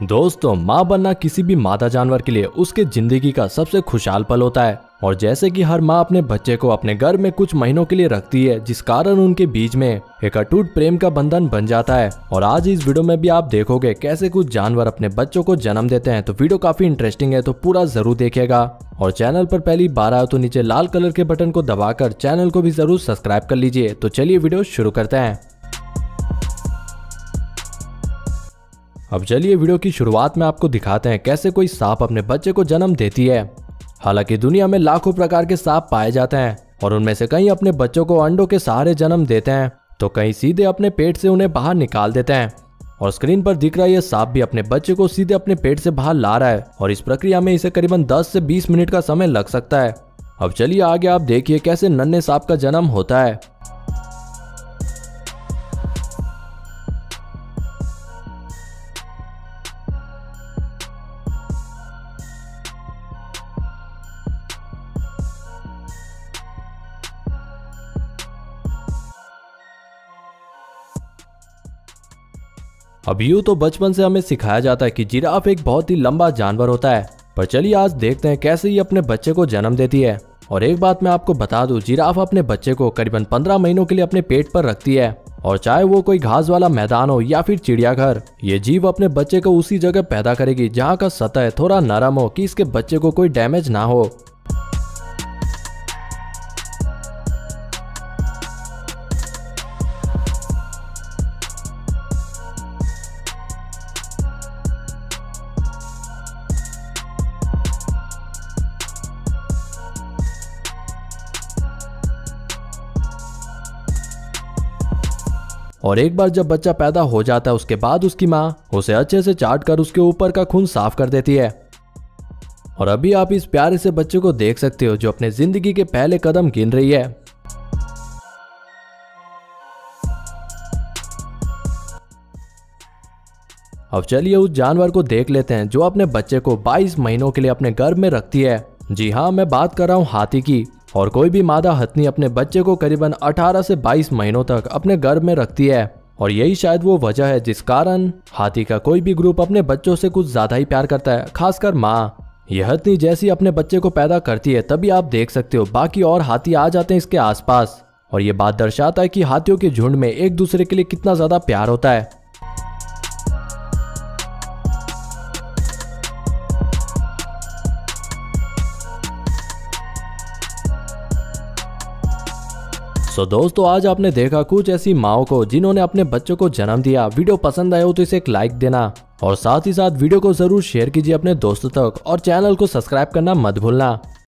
दोस्तों, माँ बनना किसी भी मादा जानवर के लिए उसके ज़िंदगी का सबसे खुशहाल पल होता है। और जैसे कि हर माँ अपने बच्चे को अपने घर में कुछ महीनों के लिए रखती है, जिस कारण उनके बीच में एक अटूट प्रेम का बंधन बन जाता है। और आज इस वीडियो में भी आप देखोगे कैसे कुछ जानवर अपने बच्चों को जन्म देते हैं तो वीडियो काफ़ी इंटरेस्टिंग है तो पूरा ज़रूर देखेगा और चैनल पर पहली बार आए तो नीचे लाल कलर के बटन को दबाकर चैनल को भी ज़रूर सब्सक्राइब कर लीजिए। तो चलिए वीडियो शुरू करते हैं। अब चलिए वीडियो की शुरुआत में आपको दिखाते हैं कैसे कोई सांप अपने बच्चे को जन्म देती है। हालाँकि दुनिया में लाखों प्रकार के सांप पाए जाते हैं और उनमें से कई अपने बच्चों को अंडों के सहारे जन्म देते हैं तो कई सीधे अपने पेट से उन्हें बाहर निकाल देते हैं। और स्क्रीन पर दिख रहा यह सांप भी अपने बच्चे को सीधे अपने पेट से बाहर ला रहा है और इस प्रक्रिया में इसे करीबन 10 से 20 मिनट का समय लग सकता है। अब चलिए आगे आप देखिए कैसे नन्हे सांप का जन्म होता है। अब यूँ तो बचपन से हमें सिखाया जाता है कि जिराफ एक बहुत ही लंबा जानवर होता है। पर चलिए आज देखते हैं कैसे ये अपने बच्चे को जन्म देती है। और एक बात मैं आपको बता दूँ, जिराफ अपने बच्चे को करीबन 15 महीनों के लिए अपने पेट पर रखती है। और चाहे वो कोई घास वाला मैदान हो या फिर चिड़ियाघर, ये जीव अपने बच्चे को उसी जगह पैदा करेगी जहाँ का सतह थोड़ा नरम हो कि इसके बच्चे को कोई डैमेज ना हो। और एक बार जब बच्चा पैदा हो जाता है, उसके बाद उसकी माँ उसे अच्छे से चाट कर उसके ऊपर का खून साफ़ कर देती है। और अभी आप इस प्यारे से बच्चे को देख सकते हो, जो अपने ज़िंदगी के पहले कदम गिन रही है। अब चलिए उस जानवर को देख लेते हैं, जो अपने बच्चे को 22 महीनों के लिए अपने गर्भ में रखती है। जी हाँ मैं बात कर रहा हूँ हाथी की। और कोई भी मादा हथनी अपने बच्चे को करीबन 18 से 22 महीनों तक अपने गर्भ में रखती है। और यही शायद वो वजह है जिस कारण हाथी का कोई भी ग्रुप अपने बच्चों से कुछ ज़्यादा ही प्यार करता है, खासकर माँ। यह हथनी जैसी अपने बच्चे को पैदा करती है, तभी आप देख सकते हो, बाकी और हाथी आ जाते हैं इसके आसपास। और ये बात दर्शाता है कि हाथियों के झुंड में एक दूसरे के लिए कितना ज़्यादा प्यार होता है। सो दोस्तों, आज आपने देखा कुछ ऐसी माओ को जिन्होंने अपने बच्चों को जन्म दिया। वीडियो पसंद आया हो तो इसे एक लाइक देना। और साथ ही साथ वीडियो को ज़रूर शेयर कीजिए अपने दोस्तों तक और चैनल को सब्सक्राइब करना मत भूलना।